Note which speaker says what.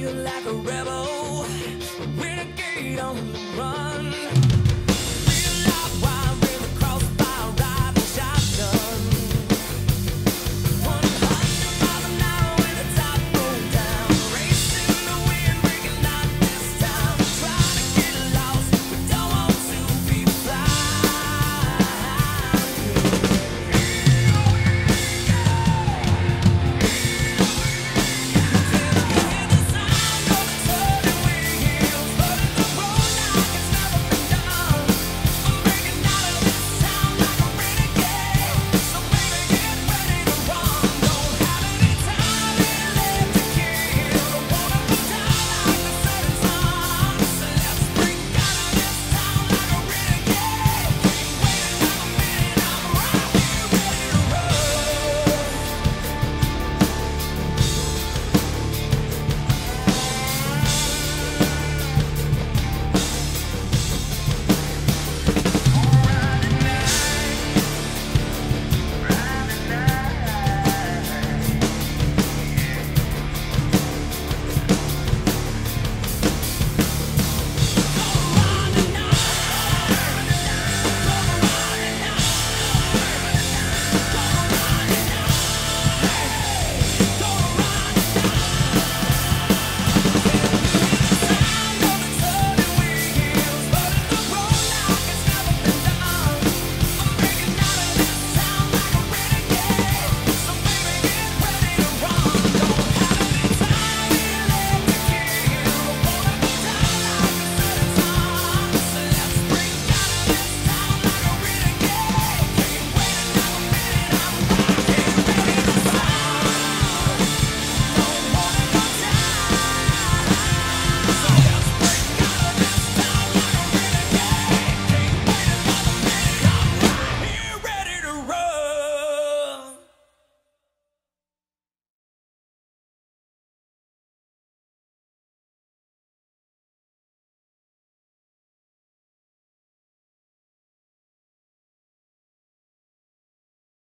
Speaker 1: feel like a rebel.